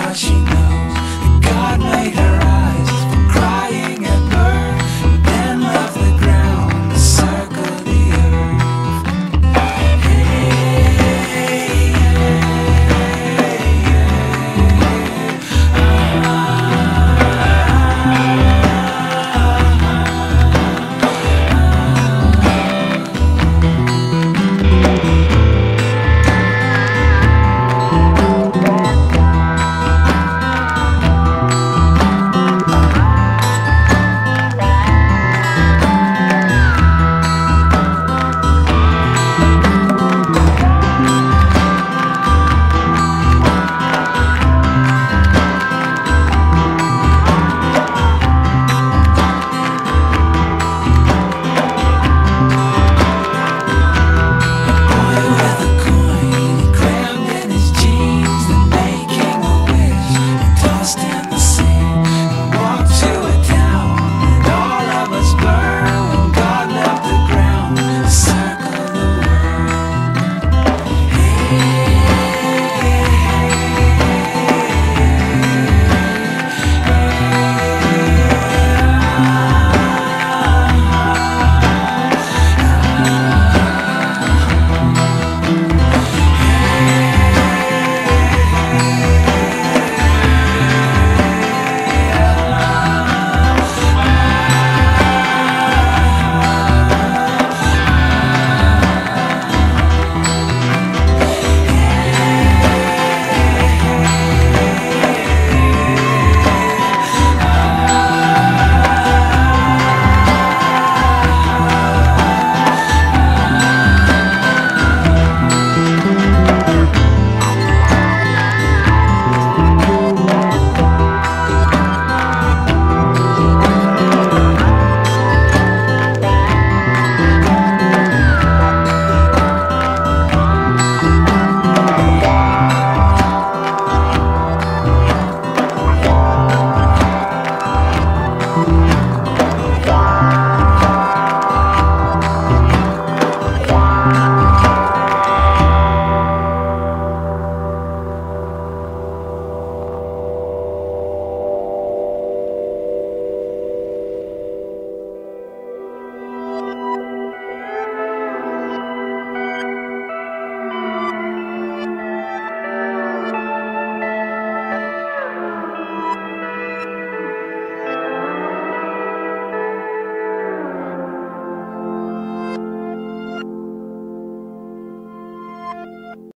touching Bye.